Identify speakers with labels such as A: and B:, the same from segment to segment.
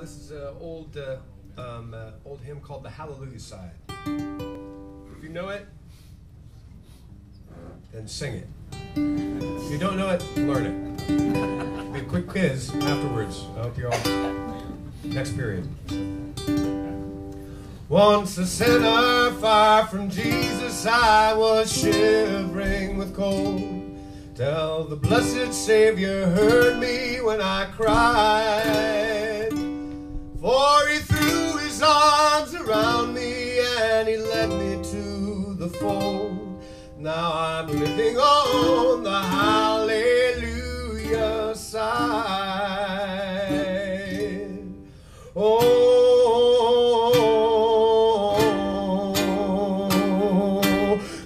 A: This is an old, uh, um, uh, old hymn called the Hallelujah Side. If you know it, then sing it. If you don't know it, learn it. Be a quick quiz afterwards. I hope you're all. Next period. Once a sinner far from Jesus, I was shivering with cold. Till the blessed Savior heard me when I cried. And he led me to the fold. Now I'm living on the hallelujah side. Oh,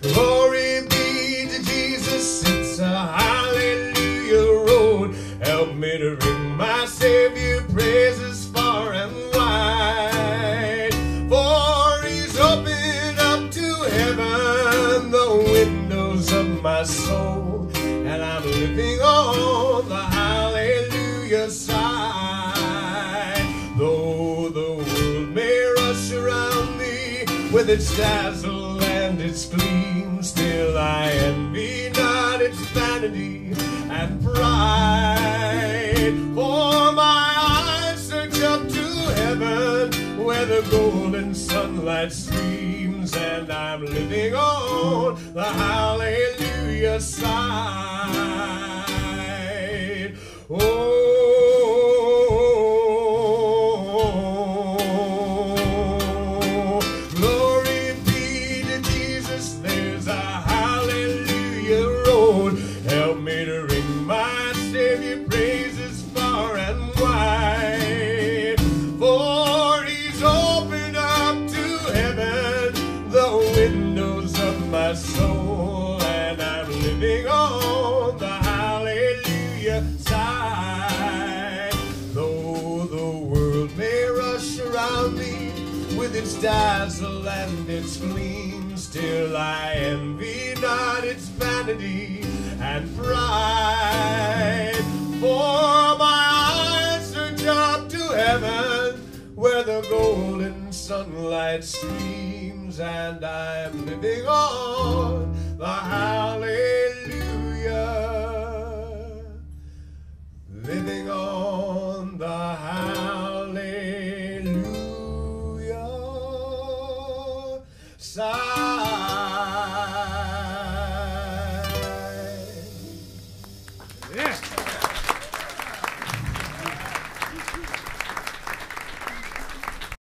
A: glory my soul. And I'm living on the hallelujah side. Though the world may rush around me with its dazzle and its gleam, still I envy not its vanity and pride. For my eyes search up to heaven where the golden sunlight streams, and I'm living on the hallelujah be to Jesus. There's a hallelujah road. Help rush around me with its dazzle and its gleam, still I envy not its vanity and pride. For my eyes are up to heaven where the golden sunlight streams, and I'm living on the hallelujah. Yeah.